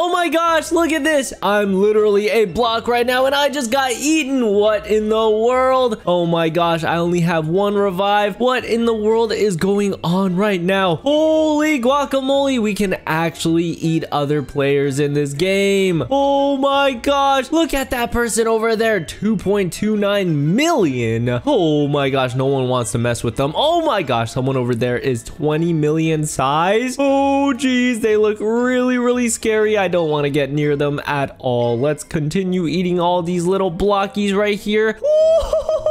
Oh my gosh, look at this. I'm literally a block right now and I just got eaten. What in the world? Oh my gosh, I only have one revive. What in the world is going on right now? Holy guacamole, we can actually eat other players in this game. Oh my gosh, look at that person over there. 2.29 million. Oh my gosh, no one wants to mess with them. Oh my gosh, someone over there is 20 million size. Oh geez, they look really, really scary. I don't want to get near them at all. Let's continue eating all these little blockies right here.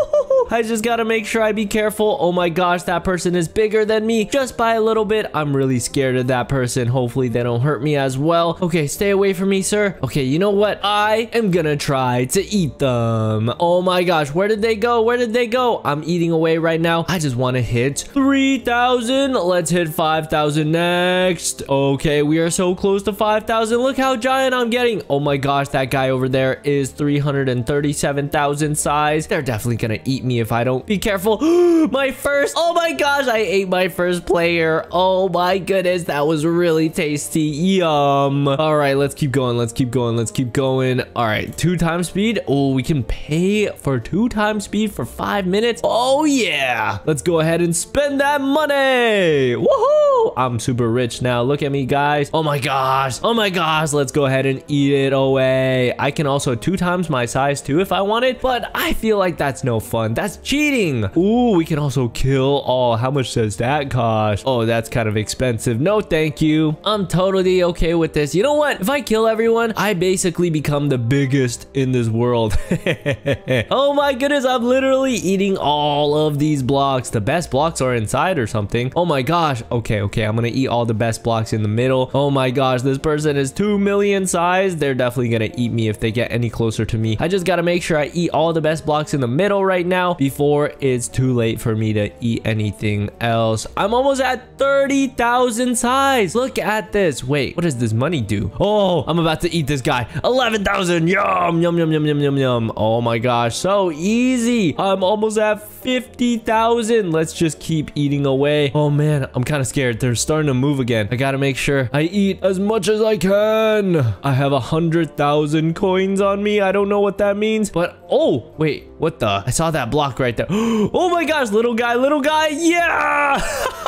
I just gotta make sure I be careful. Oh my gosh, that person is bigger than me just by a little bit. I'm really scared of that person. Hopefully they don't hurt me as well. Okay, stay away from me, sir. Okay, you know what? I am gonna try to eat them. Oh my gosh, where did they go? Where did they go? I'm eating away right now. I just want to hit 3,000. Let's hit 5,000 next. Okay, we are so close to 5,000. Look how giant I'm getting. Oh my gosh, that guy over there is 337,000 size. They're definitely gonna eat me if I don't be careful. my first. Oh my gosh, I ate my first player. Oh my goodness, that was really tasty. Yum. All right, let's keep going. Let's keep going. Let's keep going. All right, two times speed. Oh, we can pay for two times speed for five minutes. Oh yeah. Let's go ahead and spend that money. Woohoo. I'm super rich now. Look at me, guys. Oh my gosh. Oh my gosh. Let's go ahead and eat it away. I can also two times my size too if I wanted, but I feel like that's no fun. That's cheating. Ooh, we can also kill. Oh, how much does that cost? Oh, that's kind of expensive. No, thank you. I'm totally okay with this. You know what? If I kill everyone, I basically become the biggest in this world. oh my goodness, I'm literally eating all of these blocks. The best blocks are inside or something. Oh my gosh. Okay, okay. I'm gonna eat all the best blocks in the middle. Oh my gosh, this person is 2 million size. They're definitely gonna eat me if they get any closer to me. I just gotta make sure I eat all the best blocks in the middle right now before it's too late for me to eat anything else. I'm almost at 30,000 size. Look at this. Wait, what does this money do? Oh, I'm about to eat this guy. 11,000. Yum, yum, yum, yum, yum, yum, yum. Oh my gosh, so easy. I'm almost at 50,000. Let's just keep eating away. Oh man, I'm kind of scared. They're starting to move again. I gotta make sure I eat as much as I can. I have a hundred thousand coins on me. I don't know what that means, but oh, wait, what the? I saw that block right there. Oh my gosh, little guy, little guy. Yeah.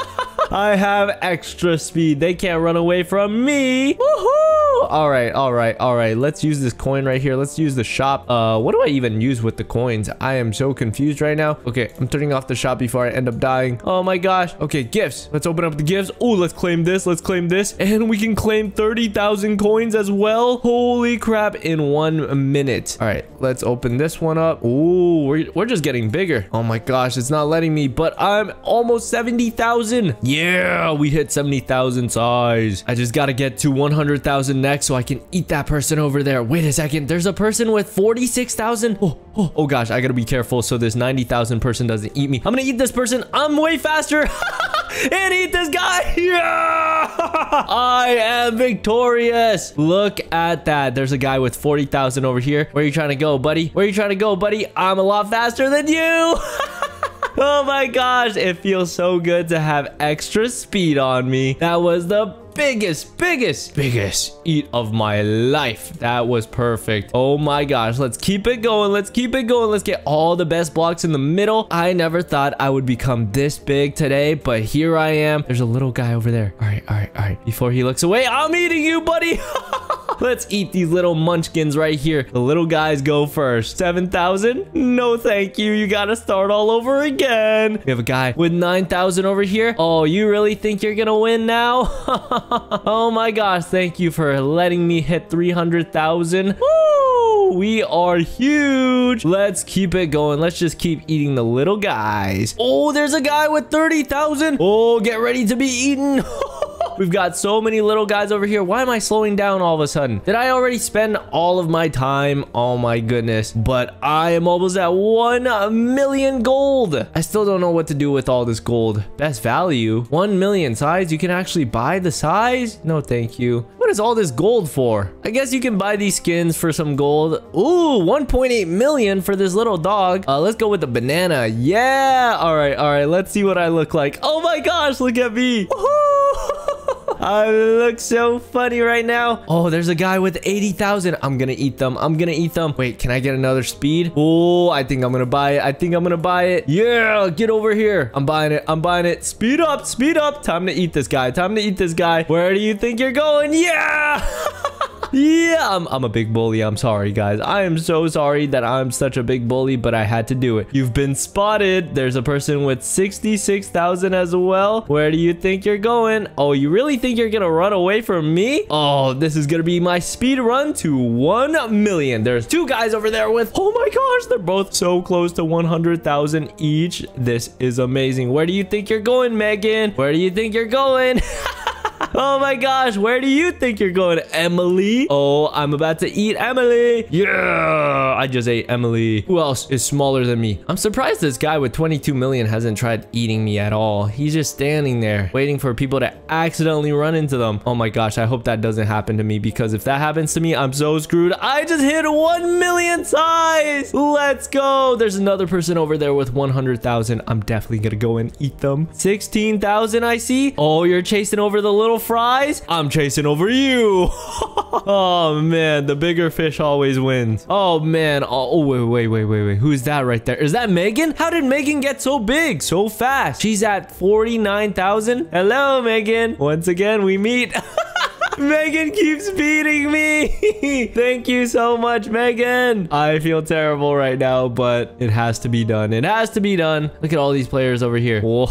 I have extra speed. They can't run away from me. Woohoo! All right, all right, all right. Let's use this coin right here. Let's use the shop. Uh, what do I even use with the coins? I am so confused right now. Okay, I'm turning off the shop before I end up dying. Oh my gosh. Okay, gifts. Let's open up the gifts. Oh, let's claim this. Let's claim this. And we can claim 30,000 coins as well. Holy crap, in one minute. All right, let's open this one up. Oh, we're, we're just getting bigger. Oh my gosh, it's not letting me, but I'm almost 70,000. Yeah, we hit 70,000 size. I just got to get to 100,000 next so I can eat that person over there. Wait a second. There's a person with 46,000. Oh, oh, oh gosh, I got to be careful so this 90,000 person doesn't eat me. I'm to eat this person. I'm way faster. and eat this guy. Yeah! I am victorious. Look at that. There's a guy with 40,000 over here. Where are you trying to go, buddy? Where are you trying to go, buddy? I'm a lot faster than you. Oh my gosh, it feels so good to have extra speed on me. That was the biggest, biggest, biggest eat of my life. That was perfect. Oh my gosh. Let's keep it going. Let's keep it going. Let's get all the best blocks in the middle. I never thought I would become this big today, but here I am. There's a little guy over there. All right, all right, all right. Before he looks away, I'm eating you, buddy. Let's eat these little munchkins right here. The little guys go first. 7,000? No, thank you. You gotta start all over again. We have a guy with 9,000 over here. Oh, you really think you're gonna win now? oh my gosh. Thank you for letting me hit 300,000. Woo! We are huge. Let's keep it going. Let's just keep eating the little guys. Oh, there's a guy with 30,000. Oh, get ready to be eaten. We've got so many little guys over here. Why am I slowing down all of a sudden? Did I already spend all of my time? Oh my goodness. But I am almost at 1 million gold. I still don't know what to do with all this gold. Best value. 1 million size. You can actually buy the size? No, thank you. What is all this gold for? I guess you can buy these skins for some gold. Ooh, 1.8 million for this little dog. Uh, let's go with the banana. Yeah. All right. All right. Let's see what I look like. Oh my gosh. Look at me. I look so funny right now. Oh, there's a guy with 80,000. I'm gonna eat them. I'm gonna eat them. Wait, can I get another speed? Oh, I think I'm gonna buy it. I think I'm gonna buy it. Yeah, get over here. I'm buying it. I'm buying it. Speed up, speed up. Time to eat this guy. Time to eat this guy. Where do you think you're going? Yeah! Yeah, I'm, I'm a big bully. I'm sorry, guys. I am so sorry that I'm such a big bully, but I had to do it. You've been spotted. There's a person with 66,000 as well. Where do you think you're going? Oh, you really think you're gonna run away from me? Oh, this is gonna be my speed run to 1 million. There's two guys over there with, oh my gosh, they're both so close to 100,000 each. This is amazing. Where do you think you're going, Megan? Where do you think you're going? Oh my gosh, where do you think you're going, Emily? Oh, I'm about to eat Emily. Yeah, I just ate Emily. Who else is smaller than me? I'm surprised this guy with 22 million hasn't tried eating me at all. He's just standing there waiting for people to accidentally run into them. Oh my gosh, I hope that doesn't happen to me because if that happens to me, I'm so screwed. I just hit 1 million size. Let's go. There's another person over there with 100,000. I'm definitely going to go and eat them. 16,000 I see. Oh, you're chasing over the little fries? I'm chasing over you. oh, man. The bigger fish always wins. Oh, man. Oh, oh, wait, wait, wait, wait, wait. Who's that right there? Is that Megan? How did Megan get so big so fast? She's at 49,000. Hello, Megan. Once again, we meet. Megan keeps beating me. Thank you so much, Megan. I feel terrible right now, but it has to be done. It has to be done. Look at all these players over here. Whoa,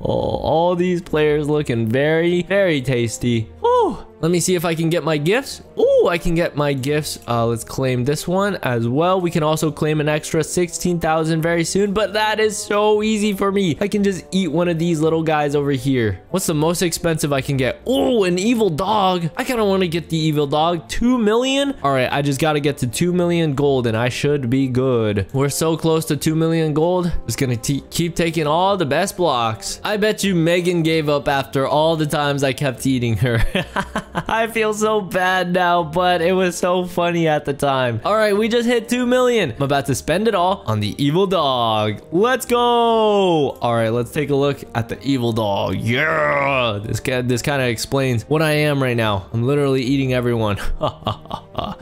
all these players looking very, very tasty. Whew. Let me see if I can get my gifts. Oh, I can get my gifts. Uh, let's claim this one as well. We can also claim an extra 16,000 very soon, but that is so easy for me. I can just eat one of these little guys over here. What's the most expensive I can get? Oh, an evil dog. I kind of want to get the evil dog. 2 million? All right, I just got to get to 2 million gold and I should be good. We're so close to 2 million gold. Just going to keep taking all the best blocks. I bet you Megan gave up after all the times I kept eating her. I feel so bad now, but it was so funny at the time. All right, we just hit 2 million. I'm about to spend it all on the evil dog. Let's go. All right, let's take a look at the evil dog. Yeah. This, this kind of explains what I am right now. I'm literally eating everyone.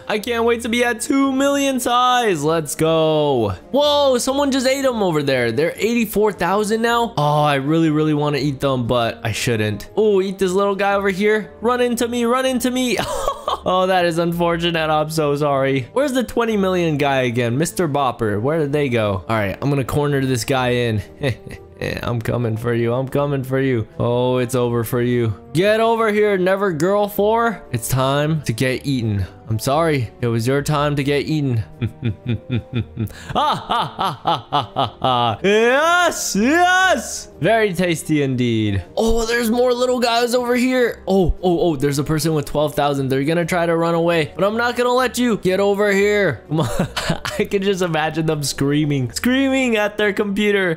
I can't wait to be at 2 million size. Let's go. Whoa, someone just ate them over there. They're 84,000 now. Oh, I really, really want to eat them, but I shouldn't. Oh, eat this little guy over here. Run into me, run into me. oh, that is unfortunate. I'm so sorry. Where's the 20 million guy again? Mr. Bopper. Where did they go? All right, I'm going to corner this guy in. Yeah, I'm coming for you. I'm coming for you. Oh, it's over for you. Get over here, never girl four. It's time to get eaten. I'm sorry. It was your time to get eaten. Ah, ha. Yes, yes. Very tasty indeed. Oh, there's more little guys over here. Oh, oh, oh, there's a person with 12,000. They're going to try to run away, but I'm not going to let you. Get over here. I can just imagine them screaming, screaming at their computer.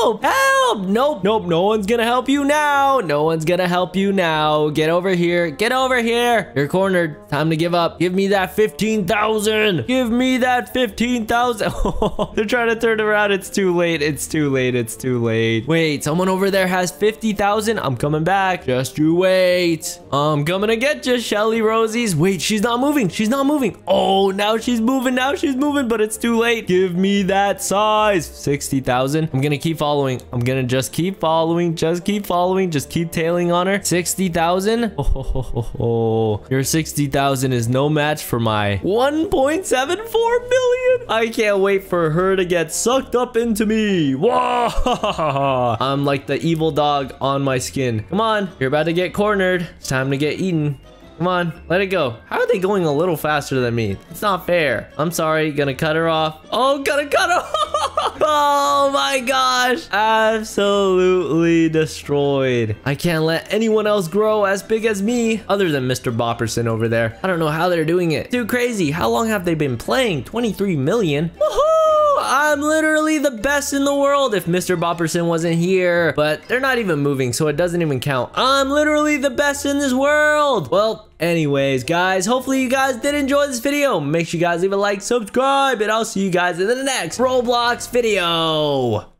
Help, help. Nope, nope. No one's to help you now. No one's to help you now. Get over here. Get over here. You're cornered. Time to give up. Give me that 15,000. Give me that 15,000. They're trying to turn around. It's too late. It's too late. It's too late. Wait, someone over there has 50,000. I'm coming back. Just you wait. I'm coming to get you, Shelly Rosies. Wait, she's not moving. She's not moving. Oh, now she's moving. Now she's moving, but it's too late. Give me that size. 60,000. I'm going to keep following. I'm going to just keep following. Just keep following. Just keep tailing on her. 60,000. Oh, your 60,000 is no match for my 1.74 million. I can't wait for her to get sucked up into me. Whoa! I'm like the evil dog on my skin. Come on, you're about to get cornered. It's time to get eaten. Come on, let it go. How are they going a little faster than me? It's not fair. I'm sorry, gonna cut her off. Oh, gonna cut her off. oh my gosh. Absolutely destroyed. I can't let anyone else grow as big as me other than Mr. Bopperson over there. I don't know how they're doing it. Too crazy. How long have they been playing? 23 million? I'm literally the best in the world if Mr. Bopperson wasn't here. But they're not even moving, so it doesn't even count. I'm literally the best in this world. Well, anyways, guys, hopefully you guys did enjoy this video. Make sure you guys leave a like, subscribe, and I'll see you guys in the next Roblox video.